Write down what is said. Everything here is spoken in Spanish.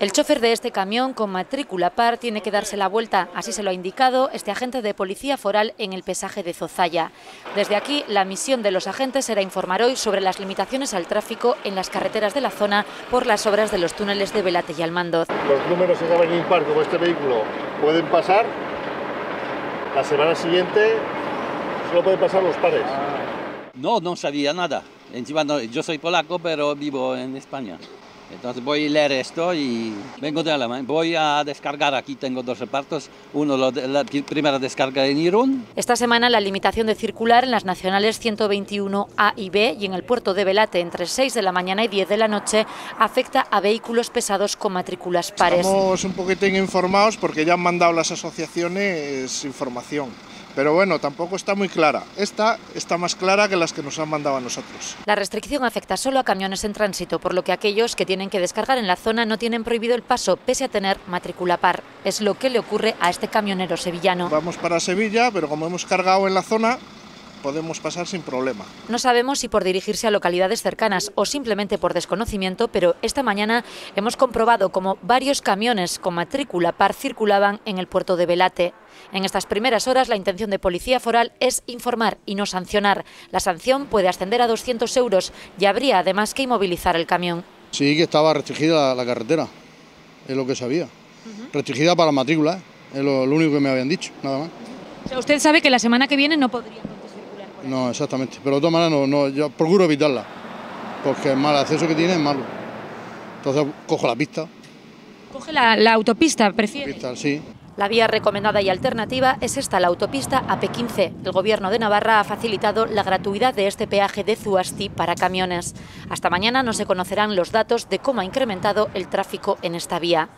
El chofer de este camión con matrícula par tiene que darse la vuelta, así se lo ha indicado este agente de policía foral en el pesaje de Zozaya. Desde aquí, la misión de los agentes será informar hoy sobre las limitaciones al tráfico en las carreteras de la zona por las obras de los túneles de Velate y Almandoz. Los números que acaban impar como este vehículo pueden pasar, la semana siguiente solo pueden pasar los pares. No, no sabía nada. Encima no, yo soy polaco, pero vivo en España. Entonces voy a leer esto y vengo de Alemania. Voy a descargar, aquí tengo dos repartos, uno lo de, la primera descarga en Irún. Esta semana la limitación de circular en las nacionales 121 A y B y en el puerto de Velate entre 6 de la mañana y 10 de la noche afecta a vehículos pesados con matrículas pares. Estamos un poquitín informados porque ya han mandado las asociaciones información pero bueno, tampoco está muy clara. Esta está más clara que las que nos han mandado a nosotros. La restricción afecta solo a camiones en tránsito, por lo que aquellos que tienen que descargar en la zona no tienen prohibido el paso, pese a tener matrícula par. Es lo que le ocurre a este camionero sevillano. Vamos para Sevilla, pero como hemos cargado en la zona, podemos pasar sin problema. No sabemos si por dirigirse a localidades cercanas o simplemente por desconocimiento, pero esta mañana hemos comprobado cómo varios camiones con matrícula par circulaban en el puerto de Velate. En estas primeras horas la intención de Policía Foral es informar y no sancionar. La sanción puede ascender a 200 euros y habría además que inmovilizar el camión. Sí, que estaba restringida la carretera, es lo que sabía. Restringida para la matrícula, es lo, único que me habían dicho, nada más. O sea, usted sabe que la semana que viene no podría no, exactamente. Pero de todas maneras, no, no, yo procuro evitarla. Porque el mal acceso que tiene es malo. Entonces cojo la pista. ¿Coge la, autopista, prefiere? Pista, sí. La vía recomendada y alternativa es esta, la autopista AP15. El Gobierno de Navarra ha facilitado la gratuidad de este peaje de Zuasti para camiones. Hasta mañana no se conocerán los datos de cómo ha incrementado el tráfico en esta vía.